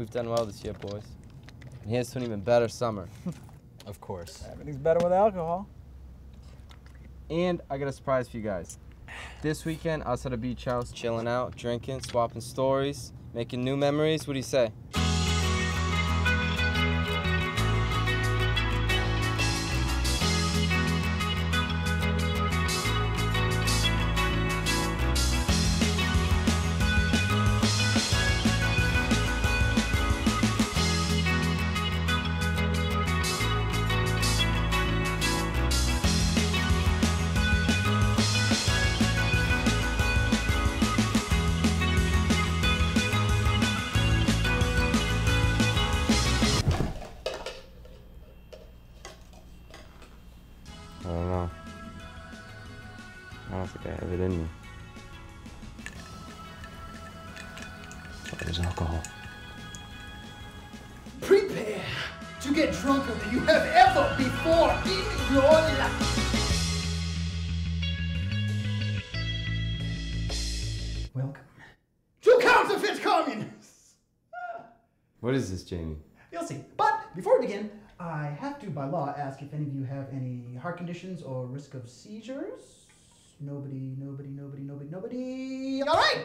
We've done well this year, boys. And here's to an even better summer. Of course. Everything's better with alcohol. And I got a surprise for you guys. This weekend, us at a beach house, chilling out, drinking, swapping stories, making new memories. What do you say? I don't know. I don't think I have it in me. There's alcohol. Prepare to get drunker than you have ever before in your life. Welcome to Counterfeit Communists. What is this, Jamie? You'll see. But before we begin, I have to, by law, ask if any of you have any heart conditions or risk of seizures. Nobody, nobody, nobody, nobody, nobody. All right.